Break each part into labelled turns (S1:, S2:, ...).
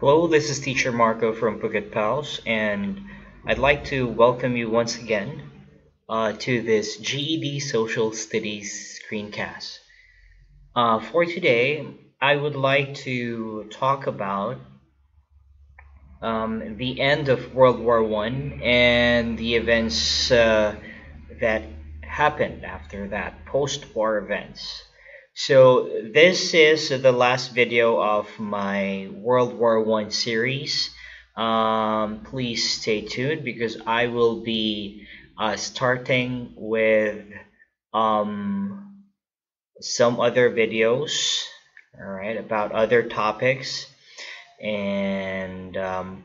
S1: Hello, this is teacher Marco from Phuket Pals and I'd like to welcome you once again uh, to this GED Social Studies screencast. Uh, for today, I would like to talk about um, the end of World War One and the events uh, that happened after that, post-war events. So this is the last video of my World War One series. Um, please stay tuned because I will be uh, starting with um, some other videos all right about other topics and um,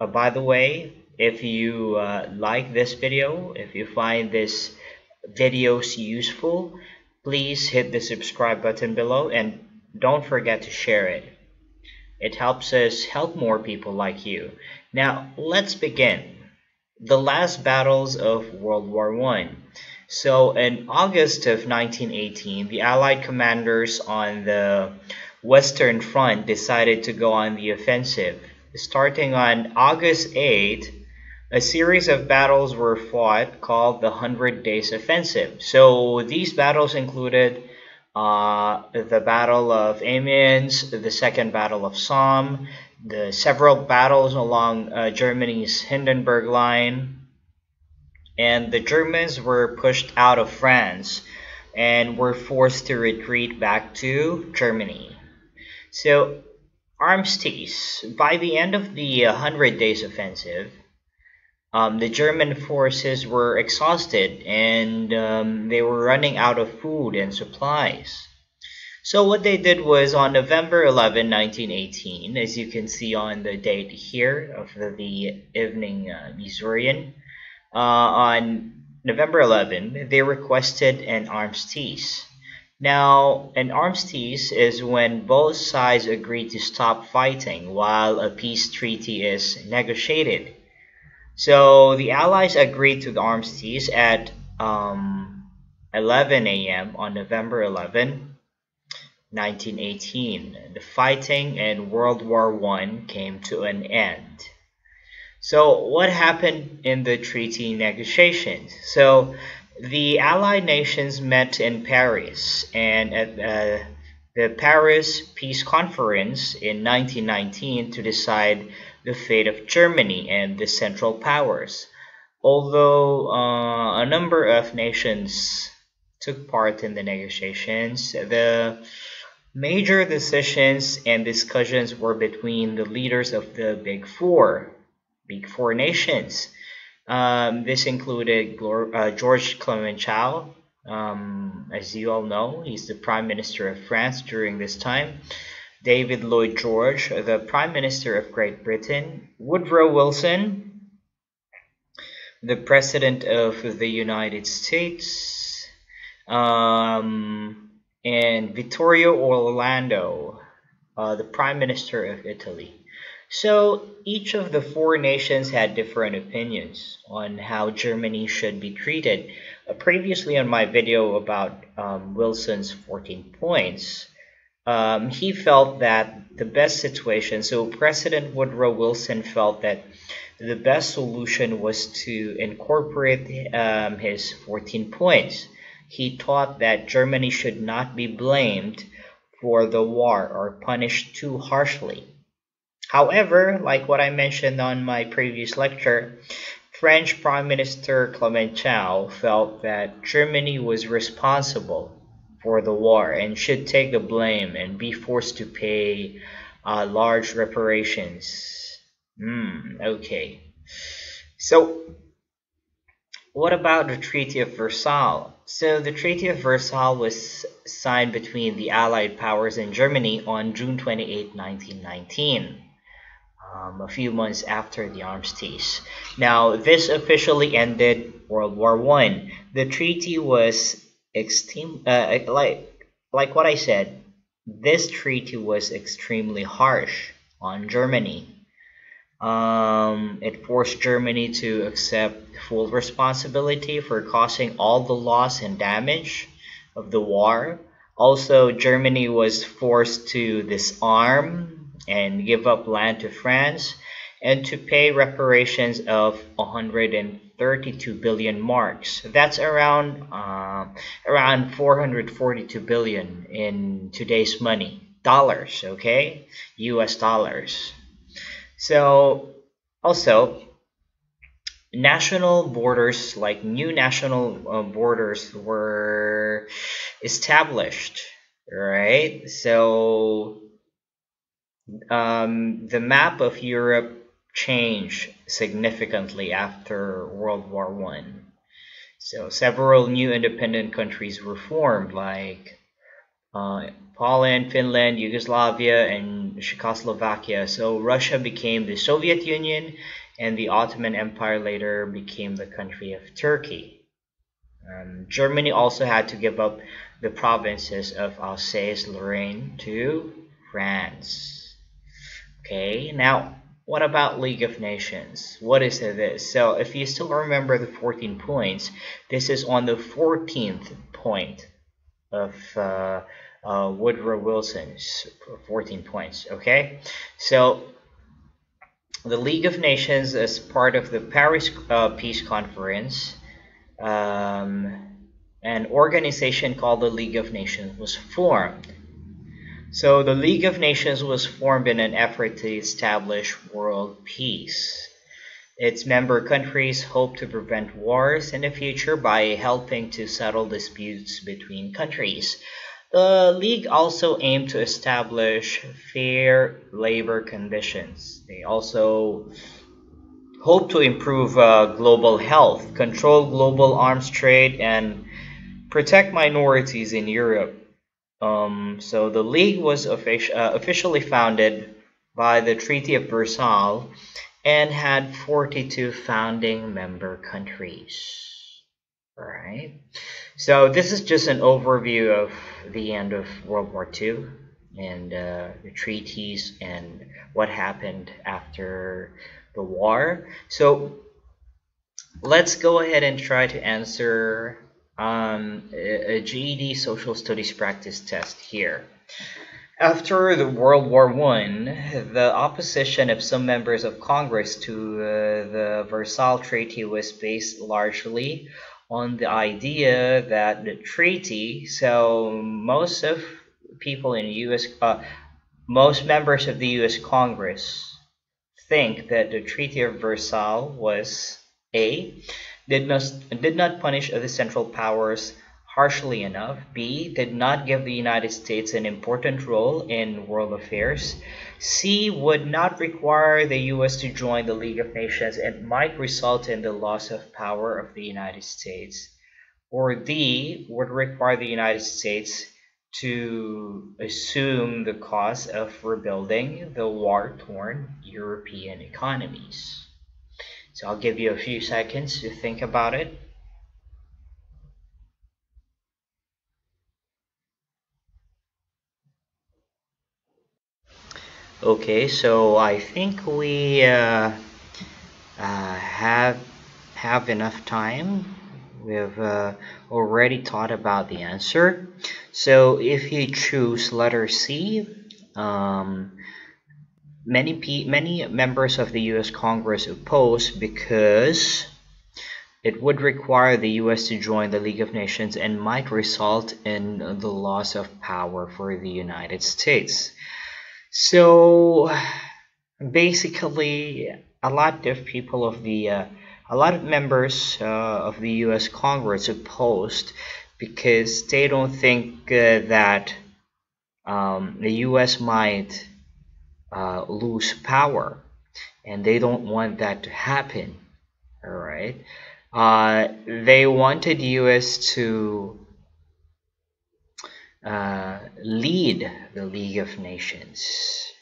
S1: uh, by the way if you uh, like this video if you find this videos useful please hit the subscribe button below and don't forget to share it. It helps us help more people like you. Now, let's begin. The last battles of World War I. So, in August of 1918, the Allied commanders on the Western Front decided to go on the offensive. Starting on August 8, a series of battles were fought called the Hundred Days Offensive. So these battles included uh, the Battle of Amiens, the Second Battle of Somme, the several battles along uh, Germany's Hindenburg Line, and the Germans were pushed out of France and were forced to retreat back to Germany. So, armistice. By the end of the uh, Hundred Days Offensive, um, the German forces were exhausted and um, they were running out of food and supplies. So what they did was on November 11, 1918, as you can see on the date here of the Evening uh, Missourian, uh, on November 11, they requested an armistice. Now, an armistice is when both sides agree to stop fighting while a peace treaty is negotiated. So the Allies agreed to the armistice at um, 11 a.m. on November 11, 1918. The fighting in World War I came to an end. So what happened in the treaty negotiations? So the Allied nations met in Paris and at uh, the Paris Peace Conference in 1919 to decide the fate of Germany and the Central Powers. Although uh, a number of nations took part in the negotiations, the major decisions and discussions were between the leaders of the Big Four, Big Four nations. Um, this included uh, George Clemenceau, um, as you all know, he's the Prime Minister of France during this time. David Lloyd George, the Prime Minister of Great Britain, Woodrow Wilson, the President of the United States, um, and Vittorio Orlando, uh, the Prime Minister of Italy. So each of the four nations had different opinions on how Germany should be treated. Uh, previously on my video about um, Wilson's 14 points, um, he felt that the best situation, so President Woodrow Wilson felt that the best solution was to incorporate um, his 14 points. He thought that Germany should not be blamed for the war or punished too harshly. However, like what I mentioned on my previous lecture, French Prime Minister Clement Clemenceau felt that Germany was responsible for the war and should take the blame and be forced to pay uh, large reparations. Hmm, okay. So, what about the Treaty of Versailles? So, the Treaty of Versailles was signed between the Allied powers and Germany on June 28, 1919. Um, a few months after the armistice. Now, this officially ended World War One. The treaty was extreme uh, like like what I said, this treaty was extremely harsh on Germany. Um, it forced Germany to accept full responsibility for causing all the loss and damage of the war. Also, Germany was forced to disarm and give up land to France and to pay reparations of 132 billion marks. That's around uh, around 442 billion in today's money, dollars, okay, U.S. dollars. So also national borders like new national uh, borders were established right so um, the map of europe changed significantly after world war one so several new independent countries were formed like uh, Poland, Finland, Yugoslavia, and Czechoslovakia. So Russia became the Soviet Union, and the Ottoman Empire later became the country of Turkey. Um, Germany also had to give up the provinces of Alsace-Lorraine to France. Okay, now what about League of Nations? What is this? So if you still remember the 14 points, this is on the 14th point of uh, uh, Woodrow Wilson's 14 points. Okay, so the League of Nations is part of the Paris uh, Peace Conference, um, an organization called the League of Nations was formed. So the League of Nations was formed in an effort to establish world peace. Its member countries hope to prevent wars in the future by helping to settle disputes between countries. The league also aimed to establish fair labor conditions. They also hope to improve uh, global health, control global arms trade, and protect minorities in Europe. Um, so the league was offic uh, officially founded by the Treaty of Versailles and had 42 founding member countries. Right. So this is just an overview of the end of World War II and uh, the treaties and what happened after the war. So let's go ahead and try to answer um, a, GED social studies practice test here. After the World War One, the opposition of some members of Congress to uh, the Versailles Treaty was based largely on the idea that the treaty, so most of people in U.S., uh, most members of the U.S. Congress think that the Treaty of Versailles was A, did not, did not punish the Central Powers harshly enough, B, did not give the United States an important role in world affairs, C would not require the US to join the League of Nations and might result in the loss of power of the United States. Or D would require the United States to assume the cost of rebuilding the war-torn European economies. So I'll give you a few seconds to think about it. Okay, so I think we uh, uh, have have enough time. We've uh, already thought about the answer. So if you choose letter C, um, many many members of the U.S. Congress oppose because it would require the U.S. to join the League of Nations and might result in the loss of power for the United States. So basically, a lot of people of the uh, a lot of members uh, of the U.S. Congress opposed because they don't think uh, that um, the U.S. might uh, lose power, and they don't want that to happen. All right, uh, they wanted U.S. to uh, lead the League of Nations.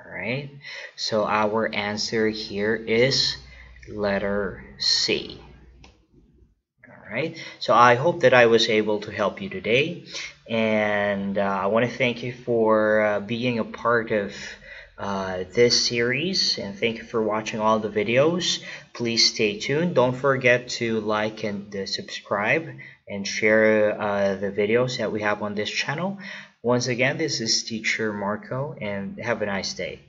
S1: Alright, so our answer here is letter C. Alright, so I hope that I was able to help you today. And uh, I want to thank you for uh, being a part of uh, this series and thank you for watching all the videos. Please stay tuned. Don't forget to like and uh, subscribe and share uh, the videos that we have on this channel. Once again, this is teacher Marco and have a nice day.